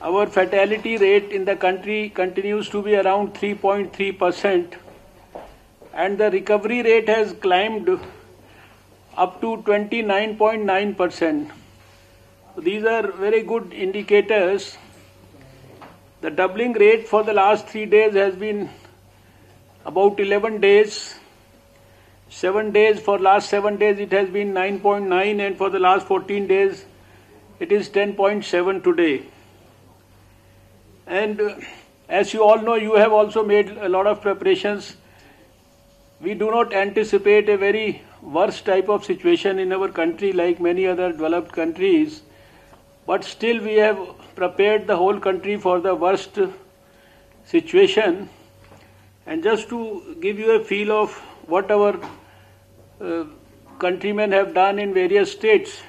Our fatality rate in the country continues to be around 3.3%, and the recovery rate has climbed up to 29.9%. These are very good indicators. The doubling rate for the last three days has been about 11 days. Seven days, for last seven days it has been 9.9 and for the last 14 days it is 10.7 today. And uh, as you all know, you have also made a lot of preparations. We do not anticipate a very worst type of situation in our country like many other developed countries, but still we have prepared the whole country for the worst situation. And just to give you a feel of what our uh, countrymen have done in various states,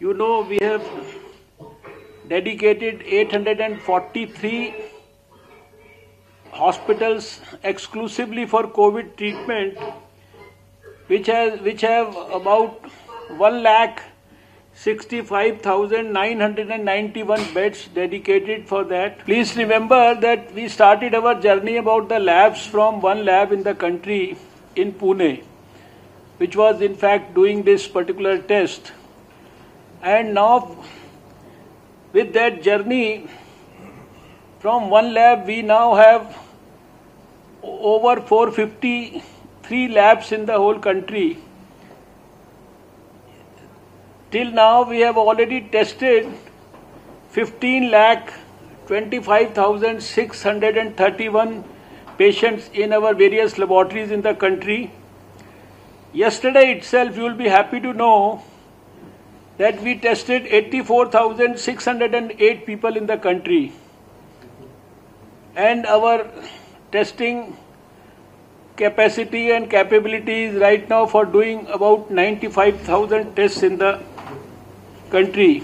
you know we have dedicated 843 hospitals exclusively for COVID treatment, which has which have about one lakh 65,991 beds dedicated for that. Please remember that we started our journey about the labs from one lab in the country in Pune, which was in fact doing this particular test. And now, with that journey from one lab, we now have over 453 labs in the whole country Till now, we have already tested 15 lakh 25,631 patients in our various laboratories in the country. Yesterday itself, you will be happy to know that we tested 84,608 people in the country. And our testing capacity and capabilities right now for doing about 95,000 tests in the country